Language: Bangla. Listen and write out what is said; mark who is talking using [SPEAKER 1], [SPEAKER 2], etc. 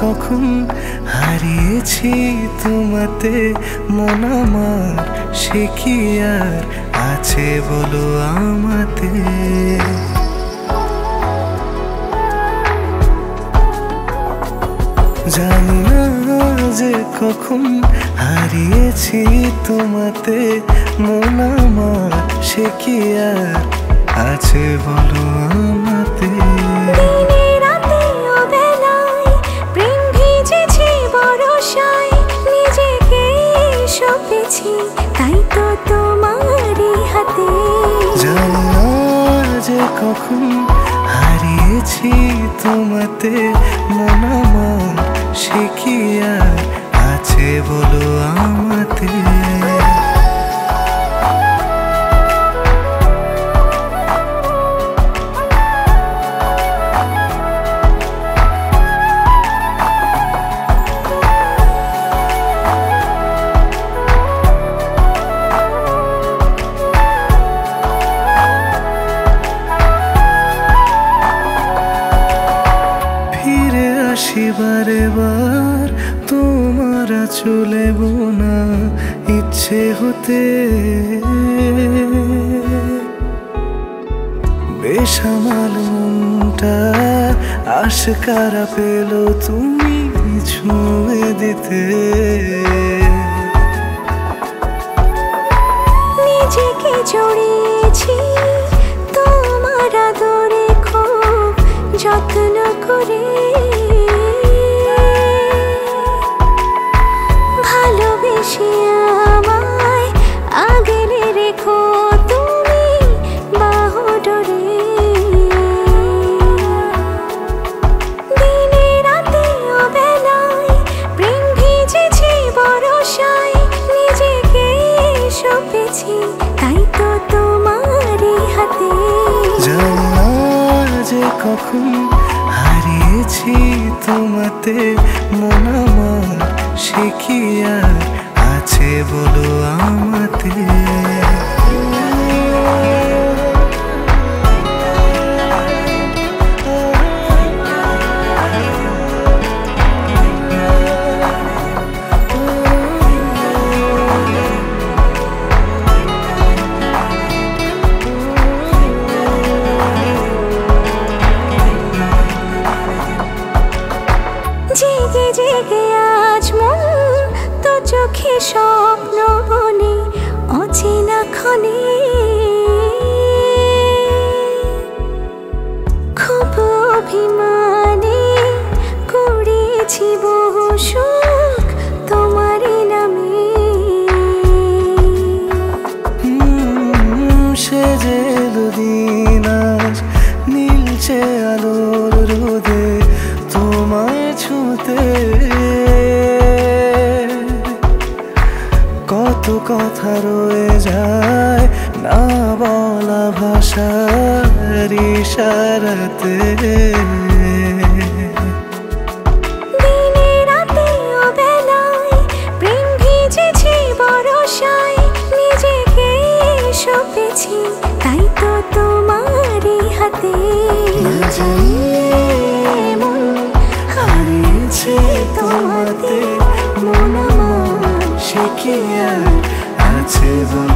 [SPEAKER 1] কখন হারিয়েছি তোমাতে। মন আমার, সে কি আর আছে বলো আমাতে? জানি না যে কখন হারিয়েছি তোমাতে। মন আমার, সে কি আর আছে বলো আমাতে? কখন হারিয়েছি তোমাতে মন শিখিয়া আছে বলো আমাতে? বারে বার তোমার চলে বোনা ইচ্ছে হতে। বেসামাল মনটা আশকারা পেল তুমি ছুঁয়ে দিতে।
[SPEAKER 2] নিজেকে জড়িয়েছি ভালোবেসে আমায়। আগলে রেখো তুমি বাহুডোরে। দিনে রাতে অবেলায় প্রেম ভিজেছে বরসায় নিজেকে সপেছি, তাই তো হাতে।
[SPEAKER 1] যে কখন হারিয়েছি তোমাতে, মন আমার আছে বলো আমাতে
[SPEAKER 2] জেগে জেগে আজ মন চোখে স্বপ্ন বনে অচেনা ক্ষণে। খুব অভিমানে করেছি বহু সুখ তোমারই নামে।
[SPEAKER 1] সে যে দুদিন নীলছে আলোর কত কথা রয়ে যায় না বলা ভাষার ইশারাতে।
[SPEAKER 2] তাই তো তোমারই হাতে।
[SPEAKER 1] আছে